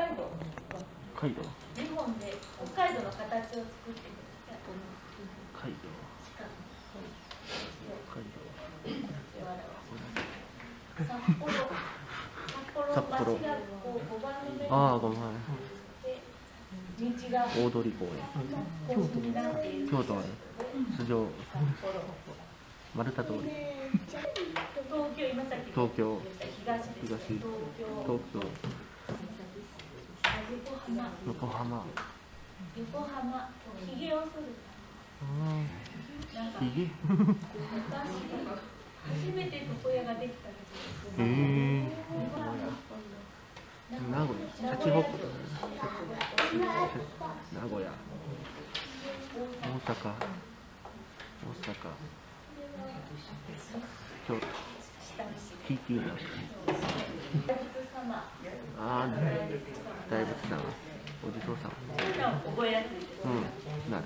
北海道日本で北海道の形を作ってください北海道。札幌札札幌。幌町がこう5番の目ああごめん。大通公園。京都はね素性丸太通り。東京。東京。東京。東京横浜。横浜。ひげを剃る。ん。かあひげ。へ昔初めて床屋ができた時え名古屋。名古屋。大阪。大阪。京都。ああ大仏さんお地蔵さん。うん。なら